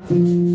Mm-hmm.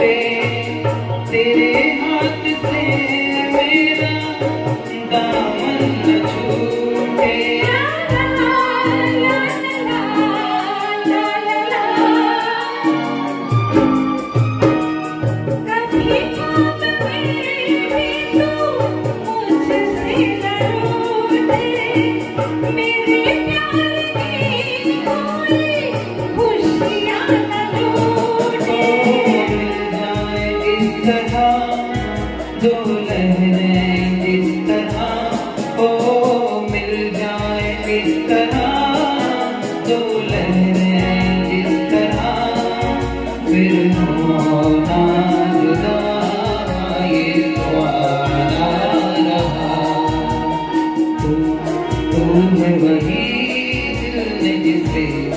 पे तेरे हाथ जिसे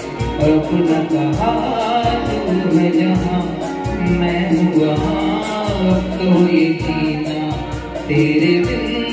अपना कहा तू जहाँ। मैं हुआ अब तो ये जीना। तेरे बिन